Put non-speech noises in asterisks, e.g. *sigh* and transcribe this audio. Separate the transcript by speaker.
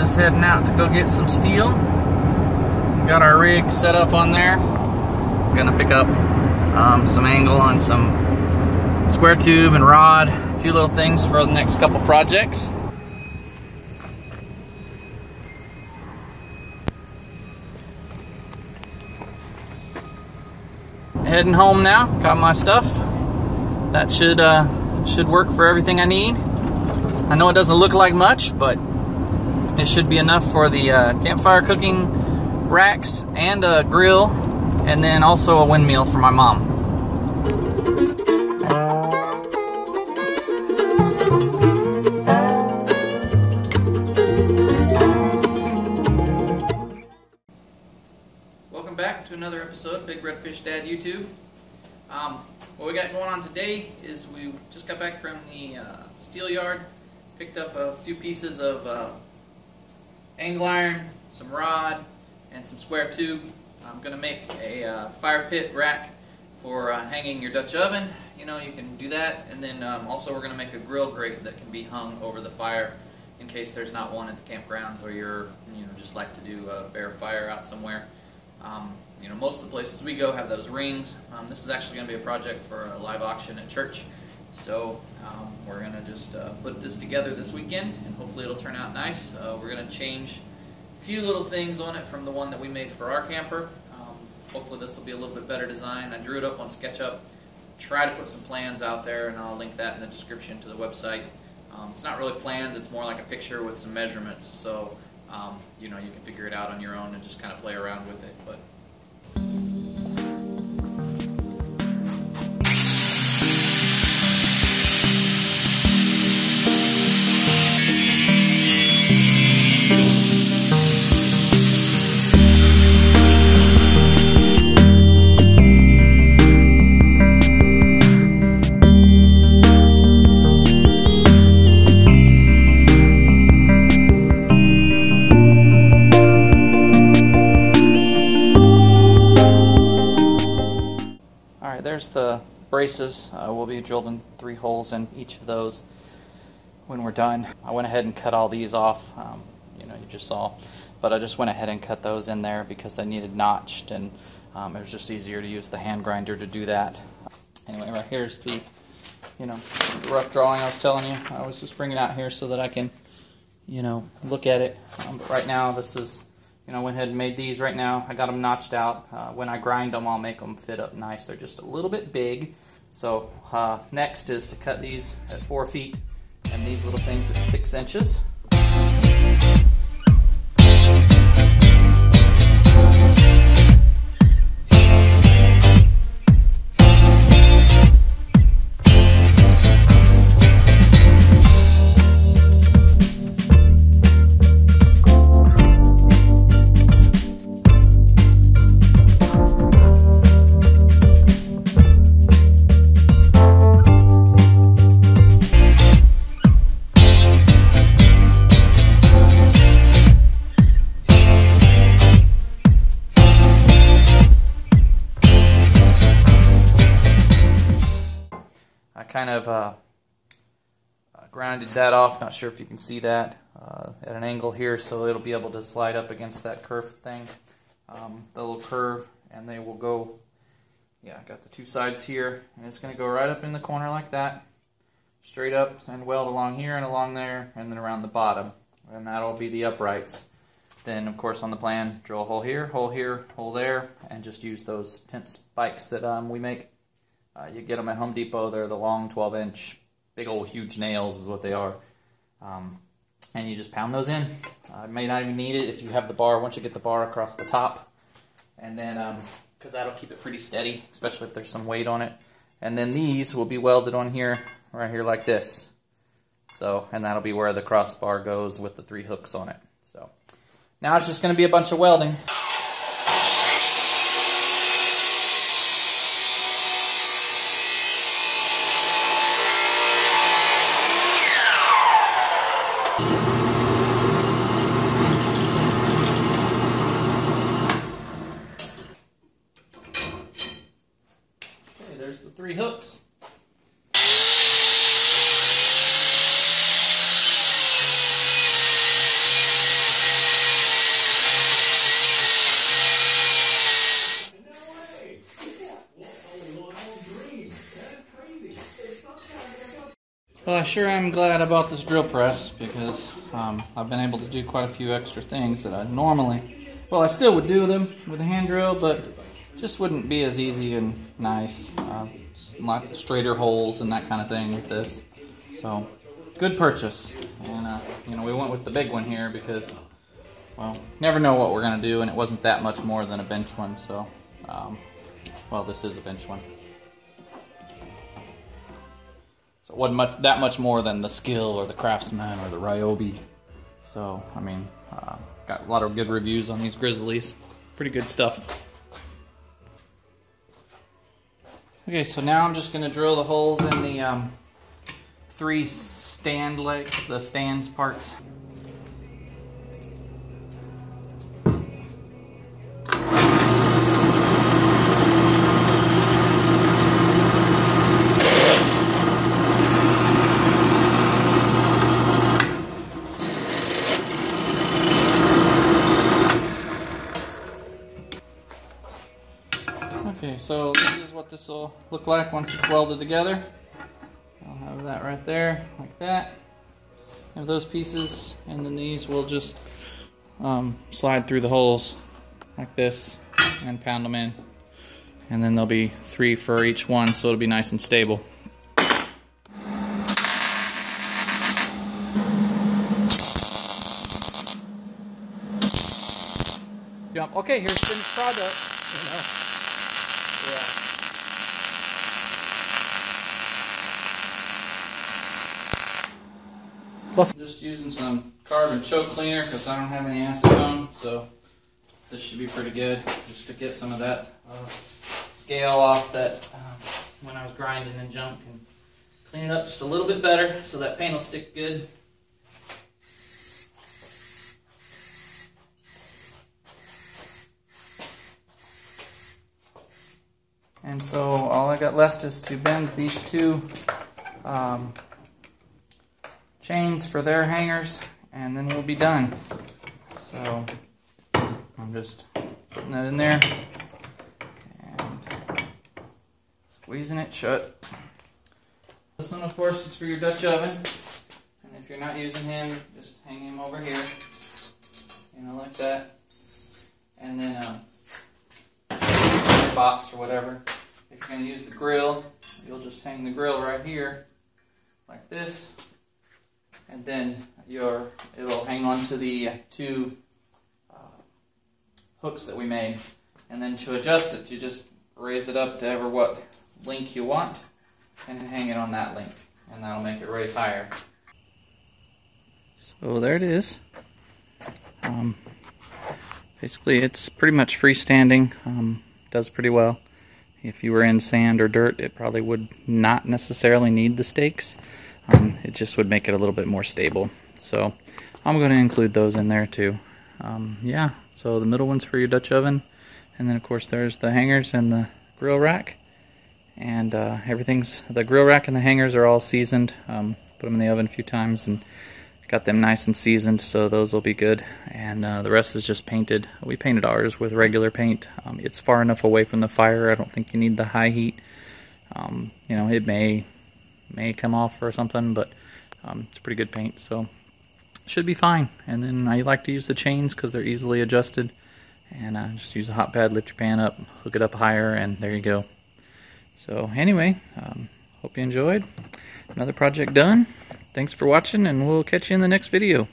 Speaker 1: just heading out to go get some steel. Got our rig set up on there. Gonna pick up um, some angle on some square tube and rod, a few little things for the next couple projects. Heading home now. Got my stuff. That should uh, should work for everything I need. I know it doesn't look like much, but it should be enough for the uh, campfire cooking racks and a grill, and then also a windmill for my mom. Welcome back to another episode of Big Redfish Dad YouTube. Um, what we got going on today is we just got back from the uh, steel yard, picked up a few pieces of uh, angle iron, some rod, and some square tube. I'm going to make a uh, fire pit rack for uh, hanging your Dutch oven. You know, you can do that. And then um, also we're going to make a grill grate that can be hung over the fire in case there's not one at the campgrounds or you're, you know, just like to do a bare fire out somewhere. Um, you know, most of the places we go have those rings. Um, this is actually going to be a project for a live auction at church. So um, we're going to just uh, put this together this weekend and hopefully it'll turn out nice. Uh, we're going to change a few little things on it from the one that we made for our camper. Um, hopefully this will be a little bit better design. I drew it up on SketchUp. Try to put some plans out there and I'll link that in the description to the website. Um, it's not really plans, it's more like a picture with some measurements. So, um, you know, you can figure it out on your own and just kind of play around with it. But there's the braces. Uh, we'll be drilling three holes in each of those when we're done. I went ahead and cut all these off. Um, you know, you just saw, but I just went ahead and cut those in there because they needed notched, and um, it was just easier to use the hand grinder to do that. Anyway, right here's the, you know, rough drawing I was telling you. I was just bringing out here so that I can, you know, look at it. Um, but right now, this is you know, went ahead and made these right now. I got them notched out. Uh, when I grind them, I'll make them fit up nice. They're just a little bit big. So uh, next is to cut these at four feet and these little things at six inches. Grounded that off. Not sure if you can see that uh, at an angle here, so it'll be able to slide up against that curved thing, um, the little curve, and they will go. Yeah, I got the two sides here, and it's going to go right up in the corner like that, straight up and weld along here and along there, and then around the bottom, and that'll be the uprights. Then, of course, on the plan, drill a hole here, hole here, hole there, and just use those tent spikes that um, we make. Uh, you get them at Home Depot. They're the long 12 inch, big old huge nails is what they are. Um, and you just pound those in. Uh, may not even need it if you have the bar, once you get the bar across the top. And then, because that'll keep it pretty steady, especially if there's some weight on it. And then these will be welded on here, right here like this. So, and that'll be where the crossbar goes with the three hooks on it. So, now it's just going to be a bunch of welding. Okay, there's the three hooks. I sure am glad about this drill press because um, I've been able to do quite a few extra things that I normally, well, I still would do them with a hand drill, but just wouldn't be as easy and nice. Uh, like straighter holes and that kind of thing with this. So, good purchase. And, uh, you know, we went with the big one here because, well, never know what we're going to do, and it wasn't that much more than a bench one, so, um, well, this is a bench one. So it wasn't much that much more than the Skil or the craftsman or the Ryobi. So I mean, uh, got a lot of good reviews on these Grizzlies. Pretty good stuff. Okay, so now I'm just going to drill the holes in the um, three stand legs, the stands parts. Will look like once it's welded together. I'll have that right there, like that. Have those pieces, and then these will just um, slide through the holes like this and pound them in. And then there'll be three for each one, so it'll be nice and stable. Jump. Okay, here's finished product. *laughs* You know. Plus, just using some carbon choke cleaner because I don't have any acetone, so this should be pretty good. Just to get some of that uh, scale off that um, when I was grinding and junk and clean it up just a little bit better so that paint will stick good. And so all I got left is to bend these two um, chains for their hangers and then we'll be done. So I'm just putting that in there and squeezing it shut. This one of course is for your Dutch oven and if you're not using him just hang him over here you know like that and then um, box or whatever. If you're going to use the grill you'll just hang the grill right here like this and then your it'll hang on to the two uh, hooks that we made. And then to adjust it, you just raise it up to ever what link you want and hang it on that link. And that'll make it raise higher. So there it is. Um, basically, it's pretty much freestanding. Um, does pretty well. If you were in sand or dirt, it probably would not necessarily need the stakes um, it just would make it a little bit more stable. So I'm going to include those in there too. Um, yeah, so the middle one's for your Dutch oven, and then of course there's the hangers and the grill rack. And uh, everything's, the grill rack and the hangers are all seasoned. Um, put them in the oven a few times and got them nice and seasoned, so those will be good. And uh, the rest is just painted. We painted ours with regular paint. Um, it's far enough away from the fire, I don't think you need the high heat. Um, you know, it may may come off or something, but um, it's pretty good paint, so should be fine. And then I like to use the chains because they're easily adjusted. And uh, just use a hot pad, lift your pan up, hook it up higher, and there you go. So anyway, um, hope you enjoyed. Another project done. Thanks for watching, and we'll catch you in the next video.